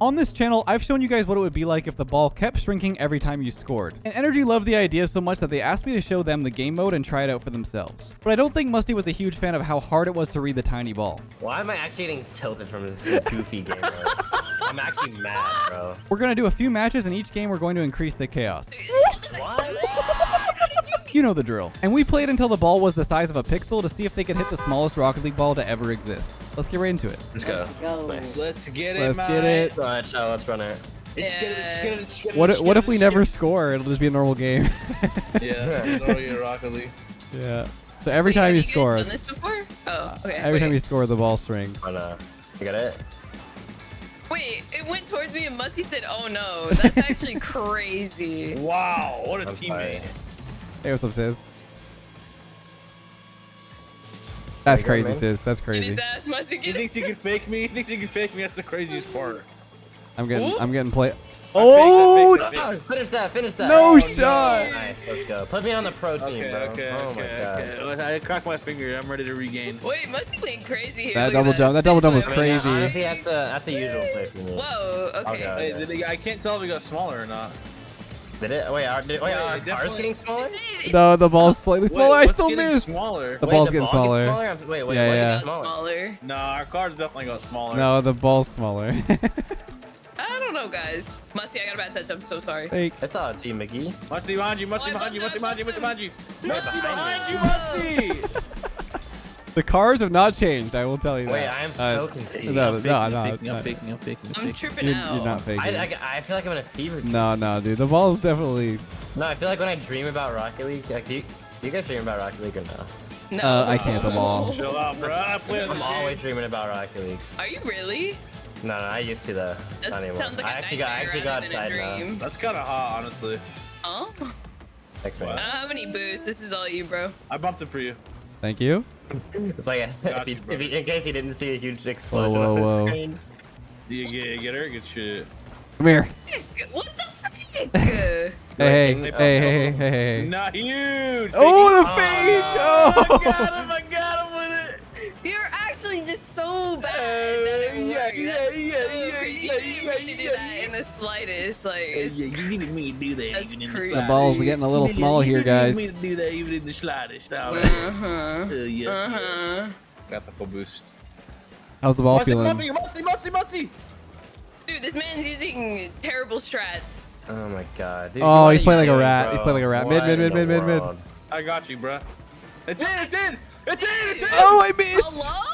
On this channel, I've shown you guys what it would be like if the ball kept shrinking every time you scored. And NRG loved the idea so much that they asked me to show them the game mode and try it out for themselves. But I don't think Musty was a huge fan of how hard it was to read the tiny ball. Why am I actually getting tilted from this goofy game mode? I'm actually mad, bro. We're going to do a few matches and each game we're going to increase the chaos. What? You know the drill. And we played until the ball was the size of a pixel to see if they could hit the smallest Rocket League ball to ever exist. Let's get right into it. Let's go. Go. Nice. Let's get it, Let's mate. get it. Alright, so let's run it. Let's let's let's What, what if we never score? It'll just be a normal game. Yeah, no, you're Rocket League. yeah. So every Wait, time have you score, done this before? Oh, okay. every wait. time you score, the ball strings. Run uh, you got it? Wait, it went towards me and Musty said, "Oh no." That's actually crazy. Wow, what a I'm teammate. sorry. Hey, what's up, Sizz? That's There go, crazy. Sizz. That's crazy. ass, Musty. He Get thinks he can fake me? He thinks he can fake me? That's the craziest part. I'm getting, Whoop. I'm getting play. Oh, faked, I faked, I Oh, finish that, finish that. No Oh, shot. Nice, let's go. Put me on the pro team, Okay, bro. okay, oh my okay, god. okay. I cracked my finger. I'm ready to regain. Wait, must Musty went crazy here. That Look double jump- that double jump was Wait, I mean, crazy. Honestly, that's a that's a usual play for me. Whoa. Okay. Okay. Hey, did I can't tell if it got smaller or not. Did it? Oh, wait, are, did, wait, Yeah, are cars getting smaller? no, the ball's slightly smaller. Wait, I still missed. Smaller. The Wait, ball's the getting ball gets smaller. I'm- Wait, wait, Yeah, yeah. smaller? smaller. No, our cars definitely got smaller. No, the ball's smaller. I don't know, guys. Musty, I got a bad touch. I'm so sorry. Fake. I saw G McGee. Musty behind you, Musty Oh, behind you, Musty behind you, Musty behind you. Musty behind behind you. you, Musty! The cars have not changed. I will tell you that. Wait, I am Uh, so confused. no, I'm no, faking, no, I'm no, faking, no. I'm faking, I'm faking, I'm I'm faking. tripping You're, out. you're not faking. I, I, I feel like I'm in a fever dream. no, no, dude. The ball's definitely. No, I feel like when I dream about Rocket League, like, do you, do you guys dream about Rocket League or no? No. Uh, I can't the ball. Chill out, bro. I play on I'm the always game. dreaming about Rocket League. Are you really? No, no, I used to though. That Not anymore. sounds like a I actually got, I actually nightmare got rather than a outside now. dream. That's kind of hot, honestly. Huh? Thanks, man. I don't have any boosts. This is all you, bro. I bumped it for you. Thank you. It's like a, Got if you, you, if you, in case you didn't see a huge explosion whoa, on the screen. You get, get her? Good shit. Come here. What the frick? Hey, hey, hey, hey, hey, hey, hey. Not huge. Oh, the Oh, fake! Oh! I Oh! got him, I got him with it. You're actually just so bad. Uh, that it yeah, worked. yeah, That's yeah, so yeah, crazy. yeah, You didn't yeah, really do yeah, that in the slightest. Like, it's, you needed me to do that even in crazy. the The ball's getting a little small here, guys. You needed me to do that even in the slightest. Now, uh-huh. uh, yeah. Uh-huh. Got the full boost. How's the ball Musty, feeling? musty, musty, musty. Dude, this man's using terrible strats. Oh my god. Dude, Oh, he's playing you like a rat. bro? He's playing like a rat. Mid, mid, mid, mid, mid, mid. I got you, bruh. It's in, it's in, it's in, it's in. Oh, I missed! Hello?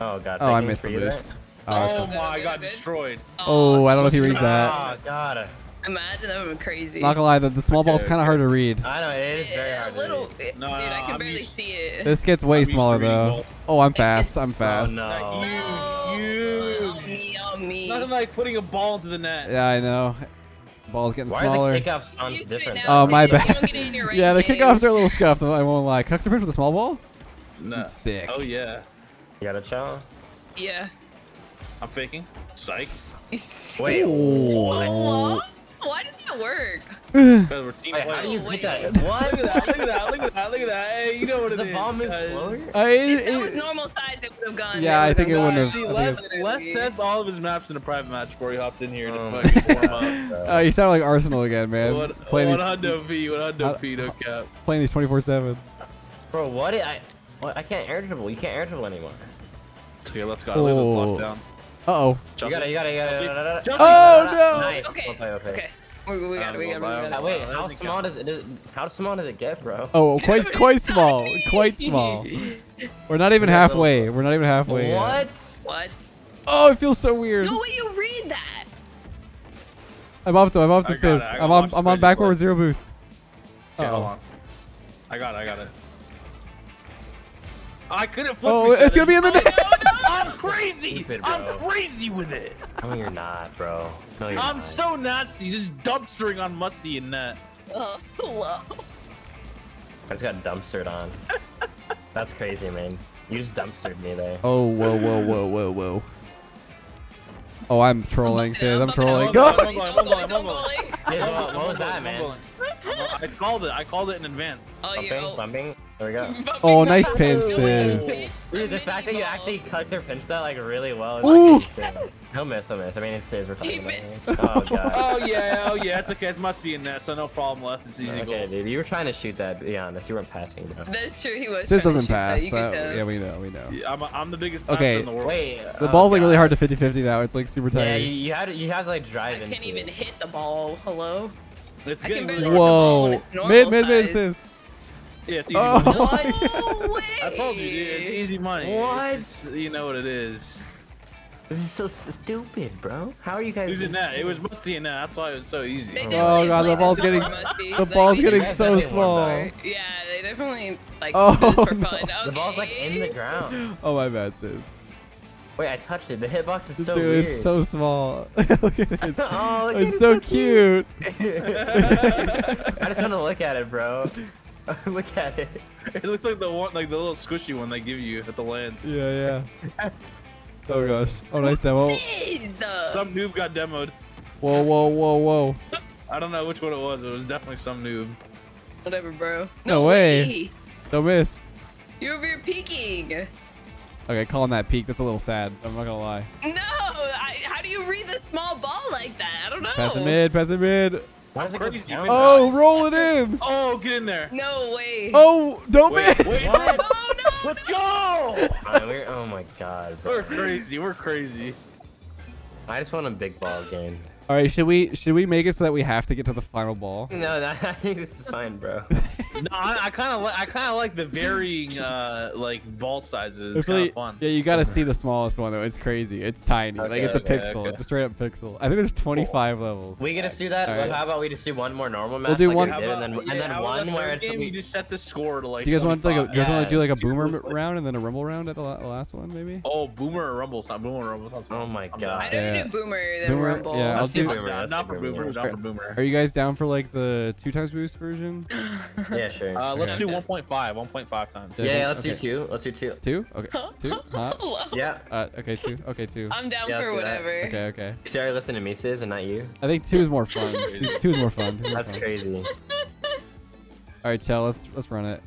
Oh god. Oh, I missed the you boost. Oh, Oh my, I okay, got destroyed. Oh, I don't know if he reads that. Ah, oh god. Imagine that would be crazy. Not gonna lie, the, the small ball's Okay, kind of hard to read. I know it is very hard a to little. read. Dude, No, I can I'm barely used- see it. This gets way I'm smaller though. both. Oh, I'm fast. I'm Oh fast. no. No. Huge. Oh, me, oh, me. Nothing like putting a ball into the net. Yeah, I know. Ball's getting Why smaller. are the kickoff spawns Used to it different? Oh, my bad. get it in your Yeah, the kickoffs are a little scuffed. I won't lie. Cucks are for the small ball. No. Sick. Oh yeah. You got a chow? Yeah. I'm faking. Psych. Wait. What's Oh. Why does that work? Because we're team Wait, how do you Wait. hit that? What? Look at that! Look at that! Look at that! Look at that! Hey, you know what Does it the is. ball slower? I, If that was normal size, it would have gone. Yeah, I think it would've wouldn't See, let's, let's test all of his maps in a private match before he hops in here to Oh fucking warm up. uh, you sound like Arsenal again, man. One playing one these, hundo P, one hundo P, no cap. playing these 24/7. Bro, what? I, I, what? I can't air dribble. You can't air dribble anymore. Okay, let's go. Look at Oh. this lockdown. Uh oh. You gotta, you gotta, you gotta. Chelsea. da- da- da- Oh no! Nice. Okay. Well played, well played. Okay. We, we got it. We got it. We got Uh, it. wait, how small does it? does- How small does it get, bro? Oh, quite quite small. Quite small. We're not even halfway. We're not even halfway. yet. What? What? Oh, it feels so weird. No way you read that. I'm up to. I'm up to I got fizz. it, I I'm on. I'm on Crazy backward with zero boost. Okay, Uh-oh. on. I got it. I got it. I couldn't flip. Oh, it's gonna be in the net. I'm crazy. Stupid, I'm crazy with it. No, you're not, bro. No, you're I'm not. so nasty. Just dumpstering on Musty and net. Oh, hello. I just got dumpstered on. That's crazy, man. You just dumpstered me there. Oh, whoa, whoa, whoa, whoa, whoa. Oh, I'm trolling, Sizz. I'm bumping it, trolling. Go! bumping it, I'm I'm going, going, I'm I'm going. going. Hey, what, was that, man? I called it. I called it in advance. Oh, Bumping, yeah. bumping. There we go. Oh, nice no. pinch, Pinch Sizz. the Dude, the fact that you actually cut or pinch that like really well. is Ooh. insane. He'll miss, he'll miss. I mean, it's his. We're He talking about. missed. here. Oh god. Oh yeah, oh yeah, it's okay. It's musty in that, so no problem left. It's easy Okay, goal. dude, you were trying to shoot that. Be honest, you weren't passing, bro. That's true. He was. Sizz trying to doesn't shoot that, pass. you So, could tell. yeah, we know, we know. Yeah, I'm, I'm the biggest Okay. in the world. Wait. The oh, ball's like oh, really hard to 50-50 now. It's like super tight. Yeah, you, you had you had to like drive I can't even it. hit the ball. Hello. It's I getting can really barely- hard. ball when Whoa. it's Mid, mid, mid, Sizz. Yeah, it's easy Oh. money. my No way. I told you, dude. It's easy money. What? It's- you know what it is. This is so stupid, bro. How are you guys? Who's in that? It was musty in that. That's why it was so easy. They Oh, definitely God, the ball's getting- before, must be. The ball's they getting so small. up. Yeah, they definitely like Oh, do this for no. fun. The ball's like in the ground. Oh, my bad, Sizz. Wait, I touched it. The hitbox is so Dude, weird. it's so small. Look at it. oh, look at It's it, so cute. I just want to look at it, bro. look at it. It looks like the one, like the little squishy one they give you at the lands. Yeah, yeah. Oh, gosh. Oh, nice demo. Jeez, Some noob got demoed. Whoa, whoa, whoa, whoa. I don't know which one it was. It was definitely some noob. whatever, bro. No way. Don't miss. You're over here peeking. Okay, calling that peak. That's a little sad. I'm not gonna lie. No, I, how do you read the small ball like that? I don't know. Pass it mid, pass it mid. Why does it go Crazy, down? Oh, roll it in. Oh, get in there. No way. Oh, don't Wait, miss. wait. What? Oh no. Let's go. Alright, we're- oh my god, bro. We're crazy. We're crazy. I just want a big ball game. All right, should we should we make it so that we have to get to the final ball? No, no, I think this is fine, bro. No, I, I kind of like. I kind of like the varying, uh, like ball sizes. It's It's really fun. yeah. You gotta see the smallest one though. It's crazy. It's tiny. like Okay, it's a okay, pixel. okay. It's a straight up pixel. I think there's 25 levels. We gonna do that. Alright. How about we just do one more normal match? We'll do like one- we How did, about, and then yeah, and then one that where it's game, we, you just set the score to like. Do you guys want like a, you 25. guys want to do like a boomer seriously. round and then a rumble round at the la- last one maybe? Oh, boomer or rumble? It's not boomer or rumble. Oh fun. my I'm God. down. I know Yeah. you do boomer than Boomer, rumble. yeah, I'll do do- boomer. Not for boomer. boomer. Not for boomer. Are you guys down for like the two times boost version? Yeah, sure. Uh, let's Okay. do 1.5. 1.5 times. Yeah. yeah, let's okay. do two. Let's do two. Two? Okay. Two? Huh? Yeah. Uh, okay, two. Okay, two. I'm down Yeah, for see that. whatever. Okay, okay. Sorry, listen to me, Sizz, and not you. I think two is more fun. two, two is more fun. Two's more That's fun. crazy. All right, Chell, let's let's run it.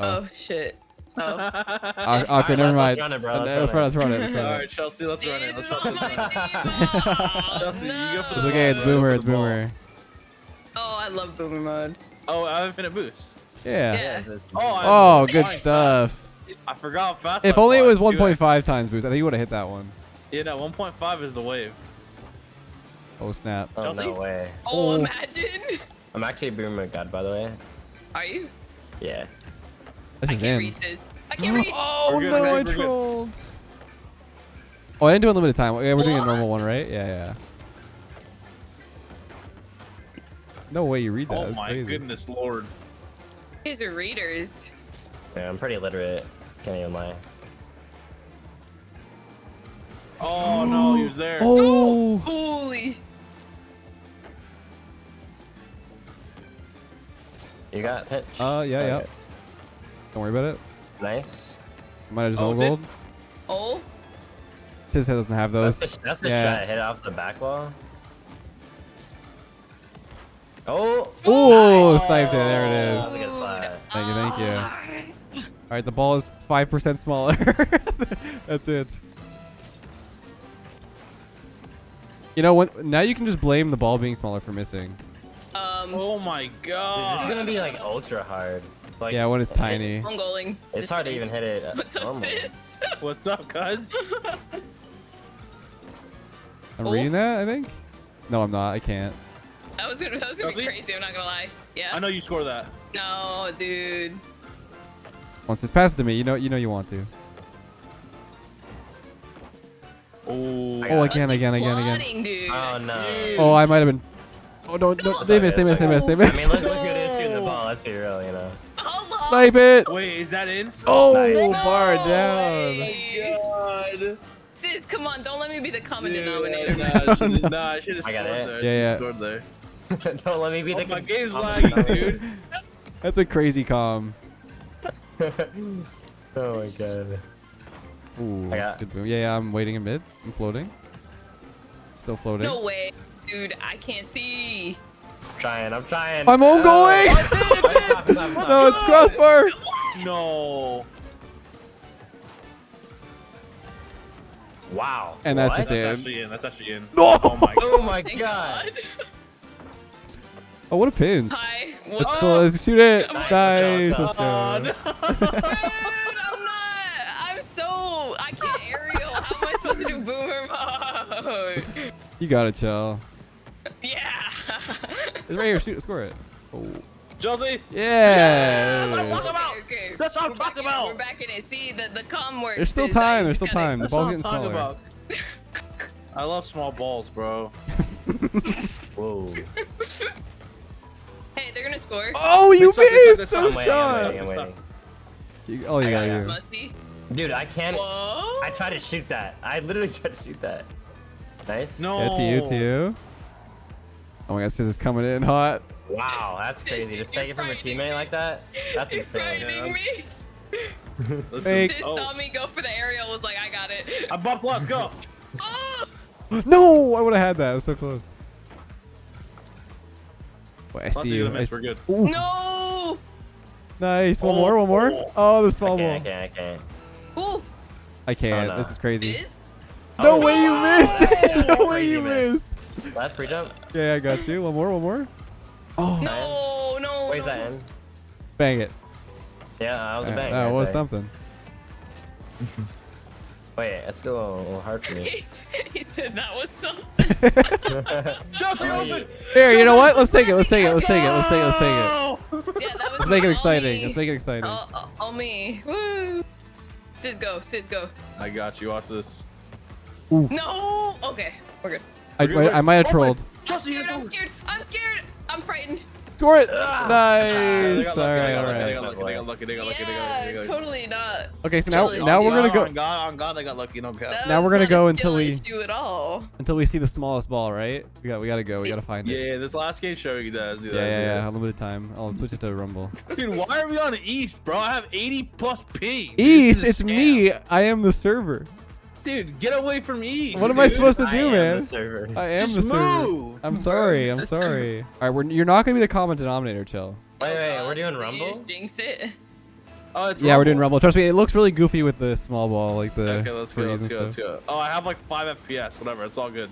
Oh shit. Oh. Awk- awkward. Alright, Never let's mind. run it, bro, let's Let's run run. Let's run it. Let's run right, it. Chelsea, let's run it. Let's run it. my team. Oh, Chelsea, you go for It's okay. It's boomer. It's for the ball. boomer. Oh, I love boomer mode. Oh, I have infinite boost. Yeah. Yeah. Oh, Oh, good flying stuff. I forgot fast. If only it was 1.5 times boost, I think you would have hit that one. Yeah, no, 1.5 is the wave. Oh snap. Oh, no Chelsea? way. Oh, Oh. imagine. I'm actually a boomer god, by the way. Are you? Yeah. This I can't in. read this. I can't read. Oh good, no, I good, good. trolled. Oh, I didn't do unlimited time. Yeah, we're doing a normal one, right? Yeah, yeah. No way you read that. Oh That's my crazy. goodness, lord. These are readers. Yeah, I'm pretty literate. Can't even lie. Oh no, he was there. Oh. Holy. You got pitch? Uh, yeah, yeah. Okay. Don't worry about it. Nice. Might have just Oh, old did- gold. Oh. Sizz doesn't have That's those. a, that's a Yeah. shot. Hit off the back wall. Oh! Oh, sniped it. There it is. That is. was a good slide. Thank you, thank you. All right, the ball is five percent smaller. That's it. You know what? Now you can just blame the ball being smaller for missing. Um. Oh my Dude, god. It's gonna be like ultra hard. Like, Yeah, when it's tiny. I'm going. It's hard to even hit it. What's up, normal. Sizz? What's up, guys? I'm Oh. reading that. I think. No, I'm not. I can't. That was gonna, that was gonna be Chelsea? crazy. I'm not gonna lie. Yeah. I know you score that. No, dude. Once it's passed to me, you know, you know, you want to. Oh. Oh, again, again, again, again. Dude. Oh no. Oh, I might have been. Oh, don't. don't they missed. They missed. They missed. They I mean, look, look who it is shooting the ball. Let's be real, you know. Hello. Snipe it. Wait, is that in? Oh, Nice. bar down. God. Sizz, come on. Don't let me be the common Dude, denominator. Nah, I should've- nah, I I scored got it. there. Yeah, yeah. Scored there. Don't let me be Oh, the. my game's lagging, dude. That's a crazy calm. oh my god. Ooh, I got- good move. Yeah, yeah. I'm waiting in mid. I'm floating. Still floating. No way. Dude, I can't see. I'm trying. I'm trying. I'm on going. Oh, no, it's crossbar. No. Wow. And that's What? just That's it. actually in. That's actually in. No. Oh my Oh my god. God. Oh, what a pinch. Hi. Let's What's go. Let's shoot it. Oh nice, Nice. let's Let's go, Oh, no. Dude, I'm not. I'm so. I can't aerial. How am I supposed to do boomer mode? You got it, Chell. Yeah. It's right here. Shoot. It, score it. Oh. Chelsea. Yeah. Talk about- Okay, okay. That's what I'm We're back talking in it, about. We're back in it. See, the the com works. There's still is that time. There's still just time. The ball's getting talking smaller. about. I love small balls, bro. Whoa. Hey, they're gonna score. Oh, you Good stuff, good missed. stuff, I'm waiting, I'm shot. waiting, I'm waiting. You- Oh, you I got got you. Musty. Dude, I can't. Whoa. I tried to shoot that. I literally tried to shoot that. Nice. No. Yeah, to you, to you. Oh my God, Scissors coming in hot. Wow, that's crazy. Just take it from a teammate like that? That's You're insane. frightening me. Listen, Fake. Sizz oh, saw me go for the aerial. Was like, I got it. I bumped left. Go. Oh. No, I would have had that. It was so close. Wait, I see you. gonna I miss. see- We're good. Ooh, No. nice. One Oh. more, one more. Oh, oh the I small ball. can't, I can't, I can't. Ooh. I can't. Oh, no. This is crazy. Is? No Oh, way you missed it. no way you missed. Last pre jump? Yeah, I got you. One more, one more. Oh, No, no. Where's no. that in? bang it. Yeah, that was a bang. that right was there. something. Wait, that's still a little hard for me. He said, that was something. Chelsea, Oh, open. Here, you know what? Let's take it. Let's take it. Let's take it. Let's take it. Let's take it. Go. Yeah, that was Let's make it exciting. me. Let's make it exciting. All, all- all me. Woo. Sizz, go. Sizz, go. I got you. Watch this. No. Okay, we're good. I, I, I might have we're- trolled. I'm scared. you're I'm scared. I'm scared. I'm frightened. Score it. Ah. Nice. got All lucky, got lucky, they got lucky, they got lucky, they got lucky, they got lucky, Yeah, they got lucky. totally not. Okay, so now Totally. now we're gonna God, go On God, on God, they got lucky. No cap. That Now we're gonna not a go skill until we- issue at all. until we see the smallest ball, right? We got we gotta go. We gotta find Yeah, it. yeah, this last game show you guys. do Yeah, that, yeah, do yeah. that. Unlimited time. I'll switch it to Rumble. Dude, why are we on East, bro? I have 80 plus ping. East, it's scam. me. I am the server. Dude, get away from East. What am I supposed to I do, am man? the server. I am Just the server. move. I'm sorry. I'm sorry. All right, we're, you're not gonna be the common denominator, chill. Wait, Oh, wait, God, we're doing did you Rumble? just jinx it. Oh, it's Yeah, we're doing Rumble. Rumble. Trust me, it looks really goofy with the small ball, like the Okay, let's go. Let's and go. Let's go. Oh, I have like five FPS. Whatever. It's all good.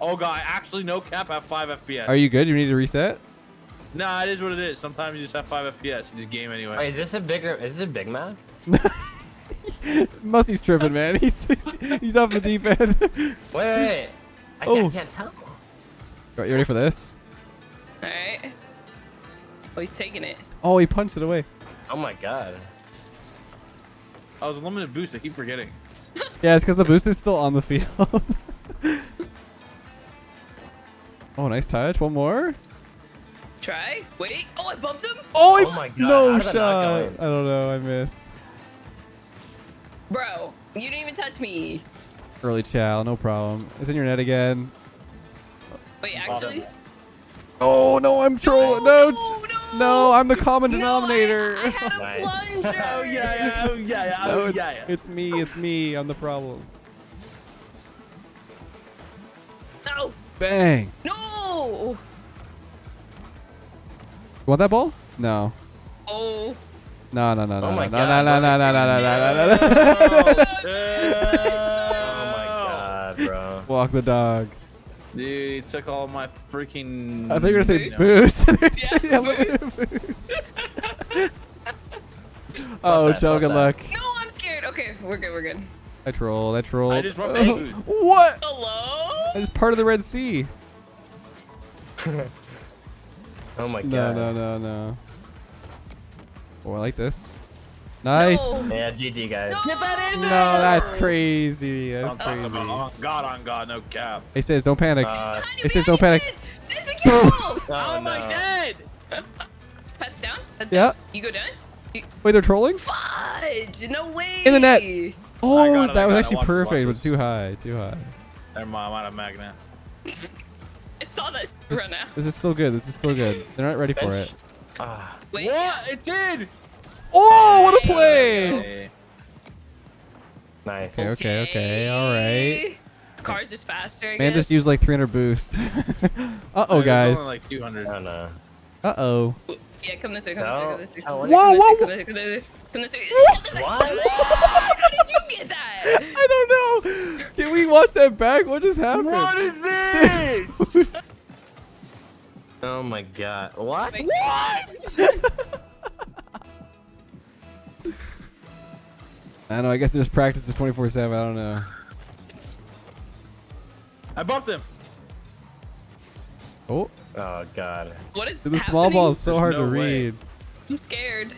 Oh god, I actually no cap. I have five FPS. Are you good? You need to reset? Nah, it is what it is. Sometimes you just have five FPS. You just game anyway. Wait, is this a bigger? Is this a big map? Musty's tripping, man. He's he's off the deep end. Wait, wait, wait. I, Oh. can't, I can't tell. Right, you ready for this? All right. Oh, he's taking it. Oh, he punched it away. Oh my god. Oh, I was a limited boost. I keep forgetting. Yeah, it's because the boost is still on the field. oh, nice touch. One more. Try. Wait. Oh, I bumped him. Oh, Oh my God, no how did that not shot. I don't know. I missed. Bro, you didn't even touch me. Early chow, no problem. It's in your net again. Wait, actually. Oh no, I'm trolling. No, no, no, no, I'm the common No, I- denominator. I, had a plunger. Oh yeah, yeah, oh yeah, yeah, oh, no, oh it's, yeah, yeah. it's me. It's me. I'm the problem. No, Bang. no. You want that ball? No. Oh. No, no, no, no, Oh no, my no, God, no, no, what no, is no, no, he no, no, no, no, no. Oh, oh my god, bro. Walk the dog. Dude, he took all my freaking. I think you're gonna say Boost? boost. Yeah, yeah, limited boost. oh, that, Joe, fuck good that. luck. No, I'm scared. Okay, we're good. We're good. I trolled. I trolled. I just wrote Oh, boost. what? Hello. That is part of the Red Sea. Oh my No, god. no, no, no. Oh, I like this. Nice. No. Yeah, GG guys. No. Get that in No, that's crazy. That's I'm talking about crazy. on God, on God, no cap. Hey, says don't panic. Uh, Behind you, It says don't panic. Sizz, Sizz, be careful. oh, am I no. dead? Pass down. Pass Yeah. down. You go down. You- Wait, they're trolling? Fudge. No way. In the net. Oh, it, that was actually perfect, but too high. Too high. Never mind, I'm out of magnet. I saw that This, run out. this is still good. This is still good. They're not ready for it. Ah, Wait. What? It's in! Oh, what a play! Hey. nice. Okay, okay, okay. All right. This car's just faster. I Man guess. just used like 300 boost. uh oh, guys. only like 200. Oh no. Uh oh. Yeah, come this way. Come No. this way. Oh, Come this way. Whoa, whoa. Come this way. Come this way. Come this way. What? How did you get that? I don't know. Can we watch that back? What just happened? What is this? Oh my god. What? Makes sense. I don't know. I guess there's practices 24 7. I don't know. I bumped him. Oh, Oh god. What is the small ball is so There's hard no to way. read. I'm scared.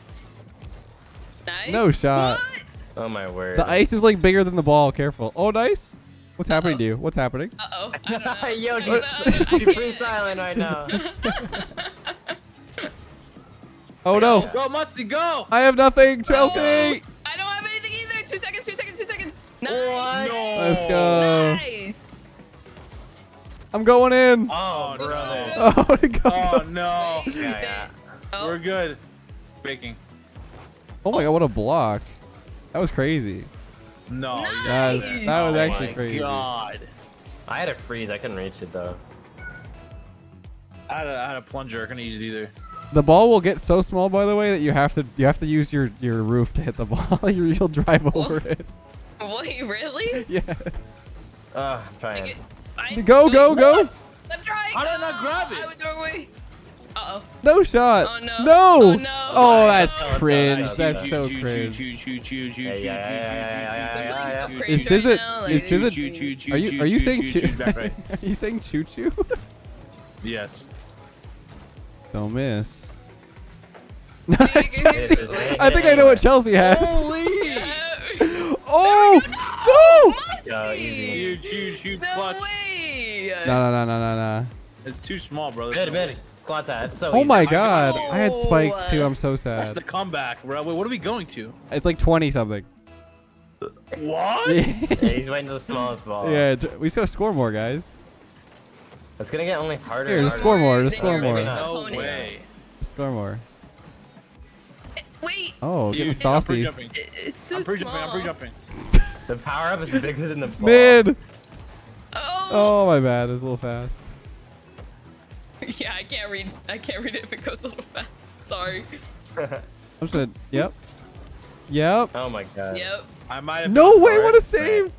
Nice. No shot. What? Oh my word. The ice is like bigger than the ball. Careful. Oh, nice. What's happening to you? What's happening? Uh oh. I don't know. Yo, I she's, don't she's freestyling right now. Oh no. Go, Musty, go. I have nothing. Chelsea. I don't have anything either. Two seconds. Two seconds. Two seconds. Nice. No. Let's go. Nice. I'm going in. Oh, no. brother. Oh, to go. Oh no. Yeah, yeah. Oh. We're good. Faking. Oh my god, what a block. That was crazy. No. Nice. That was, that was Oh actually my crazy. God. I had a freeze. I couldn't reach it though. I had, a, I had a plunger. I couldn't use it either. The ball will get so small, by the way, that you have to you have to use your your roof to hit the ball. You- You'll drive over it. Wait, really? Yes. Ah, Ugh, I'm trying. Take it. Go go go! I'm trying. How did I not grab it? I went the wrong way. Uh oh. No shot. Oh, no. No. Oh, no. Oh, that's Oh, it's cringe. alright. That's Choo, so Choo, choo, cringe. Is crazy Sizit- right now, like- is Sizit- Choo, choo, choo, Are you are you saying choo, choo? choo, back right. Are you saying choo choo? Yes. Don't miss. Chelsea. Chelsea. I think I know what Chelsea has. Holy! Oh no! Yo, easy. Huge, huge, huge clutch. No no no no no no. It's too small, brother. Good, good. Squat that. It's so Oh easy. my I god! got I had oh. spikes too. I'm so sad. That's the comeback, bro. Wait, what are we going to? It's like 20 something. What? Yeah, he's waiting for the smallest ball. Yeah, we just gotta score more, guys. It's gonna get only harder. Here, and just harder. score more. Just score more. maybe. No way. Score more. Wait. Oh, getting Huge. I'm saucy. pre-jumping. it- It's so I'm pre-jumping. I'm small. pre-jumping. The power up is bigger than the ball. Mid. Oh. Oh my bad. It was a little fast. Yeah, I can't read. I can't read it if it goes a little fast. Sorry. I'm just gonna. Yep. Yep. Oh my god. Yep. I might have. No way! What a save!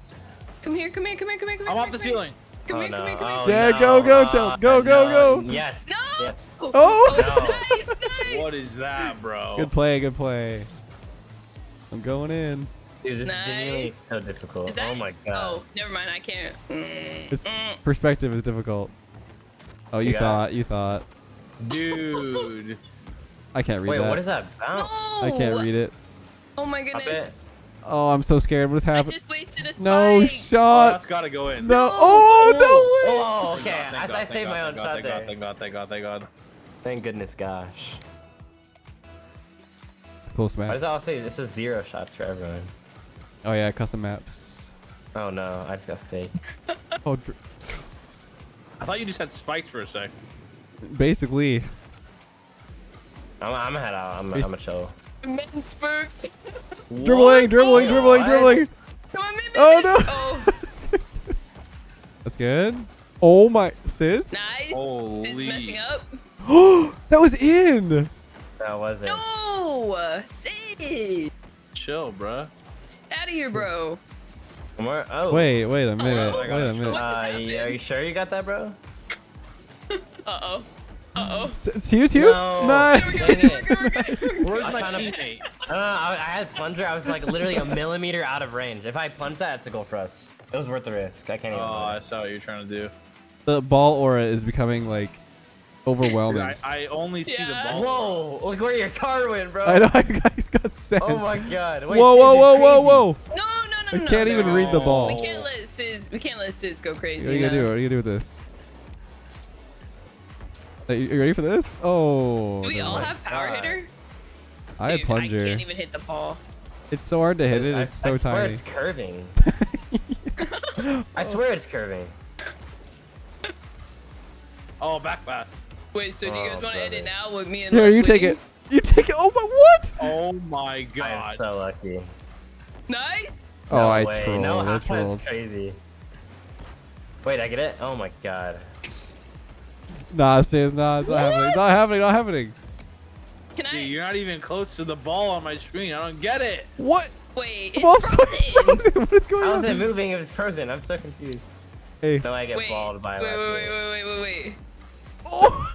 Come here. Come here. Come here. Come here. Come here. I'm off the here, ceiling. Come Oh, here. no. Come here. Come here. Oh, Yeah, no. go, go, Oh, Chelsea. Go, go, no. go. Yes. No. Yes. Oh! No. nice, nice. What is that, bro? Good play. Good play. I'm going in. Dude, this Nice. is genuinely so difficult. Is that? oh my god. Oh, never mind. I can't. Mm, It's mm. perspective is difficult. Oh, you You got thought. You thought. Dude. I can't read Wait, that. Wait, what is that bounce? I can't read it. Oh my goodness. Oh, I'm so scared. What is happening? I just wasted a spike. No Oh, shot. that's gotta go in. No. Oh, no way. Oh, Thank okay. God, I, thank I God, saved thank my God, own thank shot God, there. Thank God, thank God, thank God, Thank goodness, gosh. It's a close Why match. does it all say this is zero shots for everyone? Oh yeah, custom maps. Oh no, I just got fake. Oh, dr- I thought you just had spikes for a sec. basically. I'm, I'm head out. I'm, Bas- I'm a chill. Men spooks. Dribbling, dribbling, Oh, dribbling, what? dribbling. Come on, men, men, Oh, no. Oh, That's good. Oh my, Sizz. nice. Sizz messing up. that was in. That wasn't. No, Sizz. Chill, bruh. Out of here, bro. More? Oh. Wait, wait a minute. Oh, Wait a minute. Uh, are you sure you got that, bro? Uh oh. Uh oh. S- Two, two. No. Nice. We're good. Dang it. We're good. We're good. Where's I'm my teammate? I. I, I had plunger. I was like literally a millimeter out of range. If I plunged that, it's a goal for us. It was worth the risk. I can't Oh. I saw what you're trying to do. The ball aura is becoming like overwhelming. I, I only see the ball. Whoa! Look where your car went, bro. I know I guys got sent. Oh my god. Wait, whoa, Sid, whoa, whoa, whoa, whoa! I can't no. even read the ball. We can't let Sizz. We can't let Sizz go crazy. What are you gonna no. do? What are you gonna do with this? Are you you ready for this? Oh. Do we never all mind. have power God. hitter? I had Dude, I plunger. can't even hit the ball. It's so hard to hit it. I, It's so I swear tiny. it's curving. I swear it's curving. Oh, back pass. Wait, so do you guys Oh, want to end it now with me and Here, Luck you take it. You take it. Oh my what? Oh my god. I'm so lucky. Nice. Oh, I way. trolled. No, I that's trolled. crazy. Wait, I get it? Oh my god. Nah, Sizz, nah, it's not happening. It's not happening. Not happening. Can I? Dude, you're not even close to the ball on my screen. I don't get it. What? Wait, The ball's it's frozen. frozen. what is going How on? is it moving if it's frozen? I'm so confused. Hey. No, I get Wait, balled by wait, wait, wait, wait, wait, wait, wait. Oh,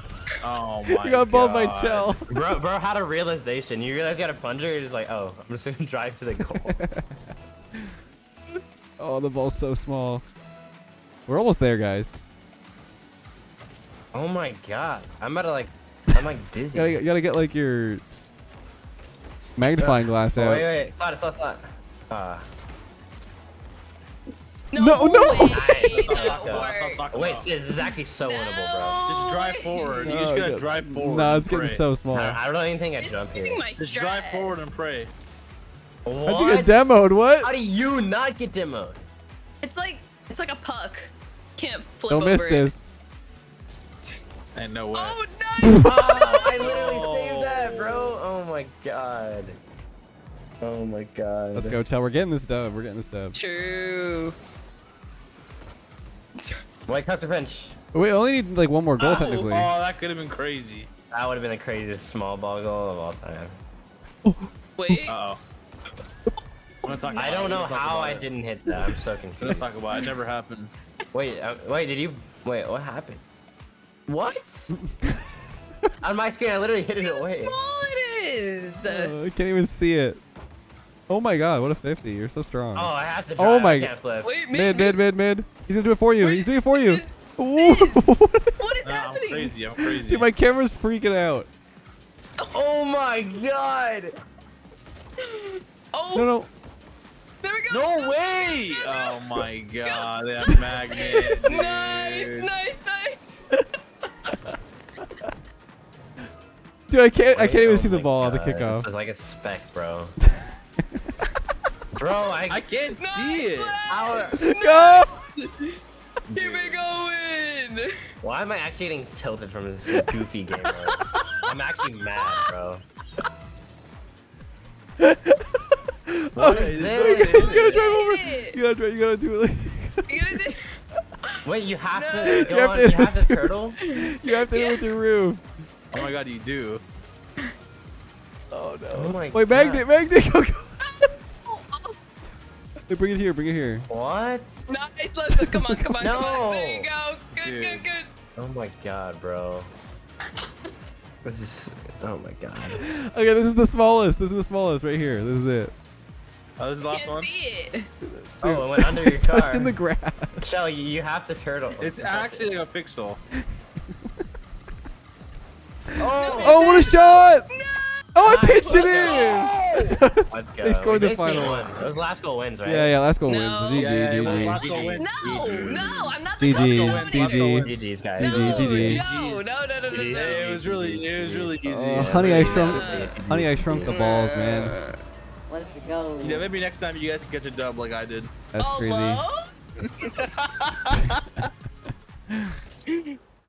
Oh my you got balled by God. Chell. Bro, bro had a realization. You realize you got a plunger. You're just like, oh, I'm just gonna drive to the goal. Oh, the ball's so small. We're almost there, guys. oh my god, I'm about to like, I'm like dizzy. You gotta, you gotta get like your magnifying glass Oh, out. wait, wait, wait, stop it, stop, stop. Uh, No, No, no. way, Nice, that stop, stop, worked. stop, stop. wait, this is actually so winnable, bro. Just drive way. forward. You No, just gotta yeah. drive forward. No, and it's getting pray. so small. I, I don't even think I It's jump here. my Just drive forward and pray. How'd you get demoed? What? How do you not get demoed? It's like it's like a puck. Can't flip Don't over miss it. this. Ain't no way. Oh, nice! Oh, I literally No. saved that, bro. Oh my god. Oh my god. Let's go, Chell. We're getting this dub. We're getting this dub. True. White cups or pinch. We only need like one more goal, Ow. technically. Oh, that could have been crazy. That would have been the craziest small ball goal of all time. Wait. Uh oh. I'm gonna talk I about don't know how I it. didn't hit that. I'm so Let's confused. talk about it. It never happened. Wait, uh, wait, did you? Wait, what happened? What? On my screen, I literally hit it How away. small it is. Oh, I can't even see it. Oh my god, what a 50. You're so strong. Oh, I have to drive. Oh my- I can't flip. Wait, mid, mid, mid, mid. He's gonna do it for you. Wait, He's doing it for you. this- Ooh. What is Nah, I'm happening? crazy. I'm crazy. Dude, my camera's freaking out. Oh my god! Oh, No, no. there we go. No way! Oh my god, that magnet. Dude. Nice, nice, nice. Dude, I can't. I can't even oh see the ball on the God, kickoff. It's like a speck, bro. bro, I. I can't Nice see it. Our, Go! Here we go in. why am I actually getting tilted from this goofy game mode? I'm actually mad, bro. What is You this? gotta drive over. It. You gotta drive. You gotta do it. Like, You gonna do- Wait, you have No. to go You have on. to- You have to turtle. you have to do it with your roof. Oh my god, you do. Oh no. Oh my Wait, God. magnet, magnet. Go, go. Hey, bring it here. Bring it here. What? Nice, let's go. Come on, come on, come on. There you go. Good, Dude. good, good. Oh my god, bro. This is. Oh my god. Okay, this is the smallest. This is the smallest right here. This is it. Oh, this is the last Can't one. see it. Oh, it went under your It's car. in the grass. Shell, you, you have to turtle. It's actually like a pixel. Oh, Oh, what a shot! Oh, I pitched it in. let's go. They scored We the basically final. won. Those last goal wins, right? Yeah, yeah. Last goal No. wins. GG, Yeah, yeah, GG. last goal GG. wins. No, GG. no, I'm not the GG, coach. GG. GG's, guys. No, GG, GG. no, no, no, no, no, GG. no. It was really, it was really easy. Oh, honey, I shrunk. Yeah. Honey, I shrunk the balls, man. Let's go. Yeah, maybe next time you guys can catch a dub like I did. That's crazy. Hello?